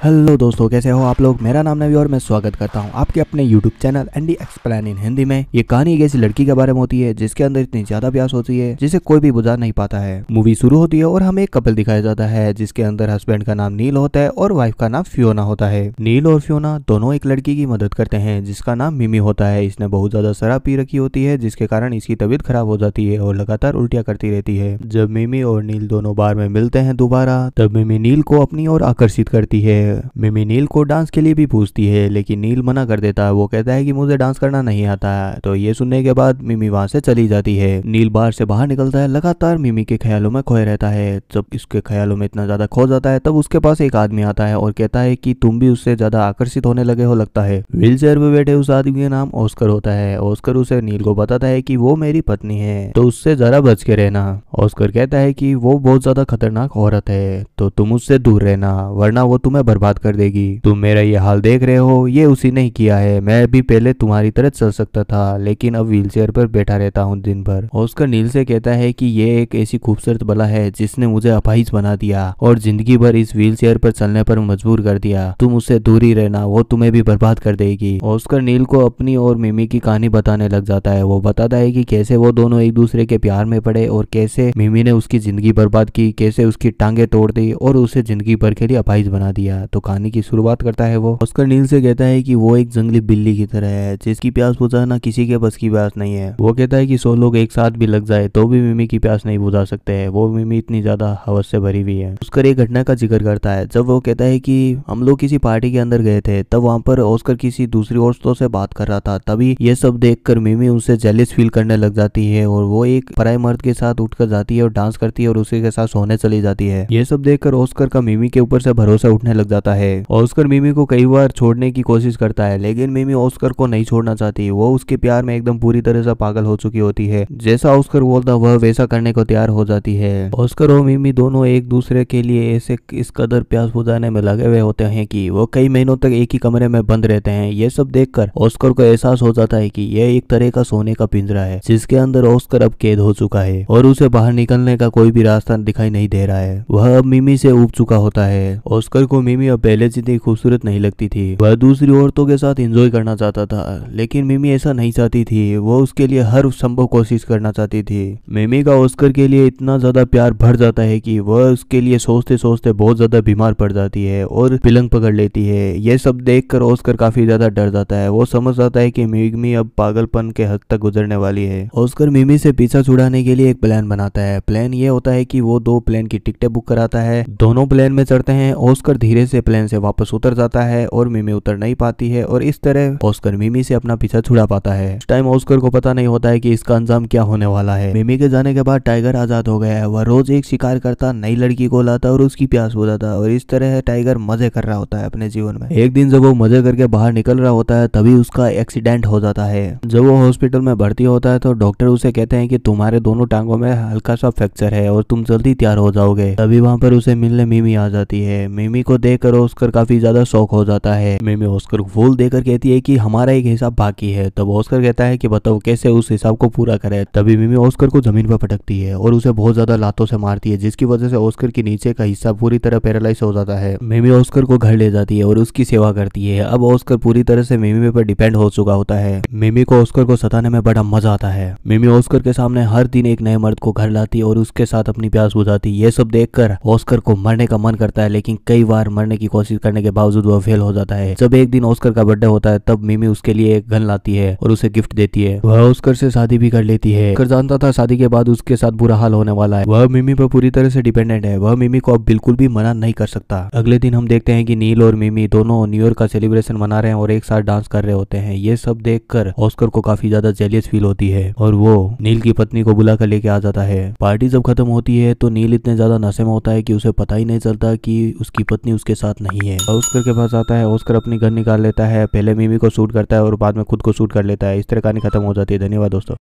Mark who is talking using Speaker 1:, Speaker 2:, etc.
Speaker 1: Hello दोस्तों, कैसे हो आप लोग? मेरा नाम नवी और मैं स्वागत करता हूँ आपके अपने YouTube channel Andy explain in Hindi में। ये कहानी एक ऐसी लड़की के बारे में होती है, जिसके अंदर इतनी ज़्यादा प्यास होती है, जिसे कोई भी बुझा नहीं पाता है। मूवी शुरू होती है और हमें एक कपल दिखाया जाता है, जिसके अंदर हस्बैंड का नाम नील होता है और वाइफ का नाम फ्योना होता है। नील और फ्योना दोनों एक लड़की की मदद करते हैं, जिसका नाम मिमी होता है। इसने बहुत ज़्यादा शराब पी रखी होती है, जिसके कारण इसकी तबीयत खराब हो जाती है और लगातार उल्टिया करती रहती है। जब मिमी और नील दोनों बार में मिलते हैं दोबारा, तब मिमी नील को अपनी ओर आकर्षित करती है मिमी नील को डांस के लिए भी पूछती है, लेकिन नील मना कर देता है। वो कहता है कि मुझे डांस करना नहीं आता है। तो ये सुनने के बाद मिमी वहाँ से चली जाती है। नील बाहर से बाहर निकलता है। लगातार मिमी के ख्यालों में खोए रहता है। जब इसके ख्यालों में इतना ज़्यादा खो जाता है, तब उसके पास एक आदमी आता है और कहता है कि तुम भी उससे ज़्यादा आकर्षित होने लगे हो लगता है। व्हील चेयर पे बैठे उस आदमी का नाम ऑस्कर होता है। ऑस्कर उसे नील को बताता है कि वो मेरी पत्नी है। तो उससे जरा बच के रहना। ऑस्कर कहता है कि वो बहुत ज़्यादा खतरनाक औरत है। तो तुम उससे दूर रहना, वरना वो तुम्हें कर देगी। तुम मेरा ये हाल देख रहे हो, ये उसी ने किया है। मैं भी पहले तुम्हारी तरह चल सकता था, लेकिन अब व्हील चेयर पर बैठा रहता हूँ दिन भर। ऑस्कर नील से कहता है कि ये एक ऐसी खूबसूरत बला है जिसने मुझे अपाहिज बना दिया और ज़िंदगी भर इस व्हील चेयर पर चलने पर मजबूर कर दिया। तुम उससे दूर ही रहना, वो तुम्हें भी बर्बाद कर देगी। ऑस्कर नील को अपनी और मिमी की कहानी बताने लग जाता है। वो बताता है कि कैसे वो दोनों एक दूसरे के प्यार में पड़े और कैसे मिमी ने उसकी ज़िंदगी बर्बाद की, कैसे उसकी टांगे तोड़ दी और उसे ज़िंदगी भर के लिए अपाहिज बना दिया। तो कहानी की शुरुआत करता है वो। ऑस्कर नील से कहता है कि वो एक जंगली बिल्ली की तरह है, जिसकी प्यास बुझाना किसी के बस की प्यास नहीं है। वो कहता है कि सौ लोग एक साथ भी लग जाए तो भी मिमी की प्यास नहीं बुझा सकते हैं। वो मिमी इतनी ज़्यादा हवस से भरी हुई है। उसकर एक घटना का ज़िक्र करता है। जब वो कहता है कि हम लोग किसी पार्टी के अंदर गए थे, तब वहाँ पर ऑस्कर किसी दूसरी औरतों से बात कर रहा था। तभी ये सब देखकर मिमी उनसे जेलिस फील करने लग जाती है और वो एक पराए मर्द के साथ उठकर जाती है और डांस करती है और उसी के साथ सोने चली जाती है। ये सब देखकर ऑस्कर का मिमी के ऊपर से भरोसा उठने लग जाता है ऑस्कर मिमी को कई बार छोड़ने की कोशिश करता है, लेकिन मिमी ऑस्कर को नहीं छोड़ना चाहती। वो उसके प्यार में एकदम पूरी तरह से पागल हो चुकी होती है। जैसा ऑस्कर बोलता, वह वैसा करने को तैयार हो जाती है। ऑस्कर और मिमी दोनों एक दूसरे के लिए ऐसे इस कदर प्यास बुझाने में लगे हुए होते हैं कि वो कई महीनों तक एक ही कमरे में बंद रहते हैं। ये सब देखकर ऑस्कर को एहसास हो जाता है कि यह एक तरह का सोने का पिंजरा है, जिसके अंदर ऑस्कर अब कैद हो चुका है और उसे बाहर निकलने का कोई भी रास्ता दिखाई नहीं दे रहा है। वह अब मिमी से उब चुका होता है। ऑस्कर को मिमी अब पहले जितनी खूबसूरत नहीं लगती थी। वह दूसरी औरतों के साथ एंजॉय करना चाहता था, लेकिन मिमी ऐसा नहीं चाहती थी। वो उसके लिए हर संभव कोशिश करना चाहती थी। मिमी का ऑस्कर के लिए इतना ज़्यादा प्यार भर जाता है कि वह उसके लिए सोचते सोचते बहुत ज़्यादा बीमार पड़ जाती है और पिलंग पकड़ लेती है। ये सब देखकर ऑस्कर काफ़ी ज़्यादा डर जाता है। वो समझ जाता है कि मिमी अब पागलपन के हद तक गुजरने वाली है। ऑस्कर मिमी से पीछा छुड़ाने के लिए एक प्लान बनाता है। प्लान ये होता है कि वो दो प्लेन की टिकटें बुक कराता है। दोनों प्लेन में चढ़ते हैं। ऑस्कर धीरे से प्लेन से वापस उतर जाता है और मिमी उतर नहीं पाती है और इस तरह ऑस्कर मिमी से अपना पीछा छुड़ा पाता है। टाइम ऑस्कर को पता नहीं होता है कि इसका अंजाम क्या होने वाला है। मिमी के जाने के बाद टाइगर आज़ाद हो गया है। वह रोज एक शिकार करता, नई लड़की को लाता और उसकी प्यास बुझाता और इस तरह टाइगर मज़े कर रहा होता है अपने जीवन में। एक दिन जब वो मज़े करके बाहर निकल रहा होता है, तभी उसका एक्सीडेंट हो जाता है। जब वो हॉस्पिटल में भर्ती होता है तो डॉक्टर उसे कहते हैं कि तुम्हारे दोनों टांगों में हल्का सा फ्रैक्चर है और तुम जल्दी तैयार हो जाओगे। तभी वहाँ पर उसे मिलने मिमी आ जाती है। मिमी को देखकर ऑस्कर काफ़ी ज़्यादा शौक हो जाता है। मिमी ऑस्कर को फूल देकर कहती है कि हमारा एक हिसाब बाकी है। तब ऑस्कर कहता है कि बताओ कैसे उस हिसाब को पूरा करे। तभी मिमी ऑस्कर को ज़मीन पर पटकती है और उसे बहुत ज़्यादा लातों से मारती है, जिसकी वजह से ऑस्कर के नीचे का हिस्सा पूरी तरह पैरालाइज हो जाता है। मिमी ऑस्कर को घर ले जाती है और उसकी सेवा करती है। अब ऑस्कर पूरी तरह से मेमी पर डिपेंड हो चुका होता है। मेमी को ऑस्कर को सताने में बड़ा मज़ा आता है। मेमी ऑस्कर के सामने हर दिन एक नए मर्द को घर लाती और उसके साथ अपनी प्यास बुझाती ये सब देखकर ऑस्कर को मरने का मन करता है, लेकिन कई बार मरने की कोशिश करने के बावजूद वह फेल हो जाता है। जब एक दिन ऑस्कर का बर्थडे होता है, तब मिमी उसके लिए एक गन लाती है और उसे गिफ्ट देती है। वह ऑस्कर से शादी भी कर लेती है। कर जानता था शादी के बाद उसके साथ बुरा हाल होने वाला है। वह मिमी पर पूरी तरह से डिपेंडेंट है। वह मिमी को अब बिल्कुल भी मना नहीं कर सकता। अगले दिन हम देखते हैं कि नील और मिमी दोनों न्यू ईयर का सेलिब्रेशन मना रहे हैं और एक साथ डांस कर रहे होते हैं। ये सब देखकर ऑस्कर को काफ़ी ज़्यादा जेलियस फील होती है और वो नील की पत्नी को बुला कर लेके आ जाता है। पार्टी जब खत्म होती है तो नील इतने ज़्यादा नशे में होता है कि उसे पता ही नहीं चलता कि उसकी पत्नी उसके साथ नहीं है। ऑस्कर के पास आता है ऑस्कर अपनी गन निकाल लेता है, पहले मिमी को सूट करता है और बाद में खुद को सूट कर लेता है। इस तरह कहानी खत्म हो जाती है। धन्यवाद दोस्तों।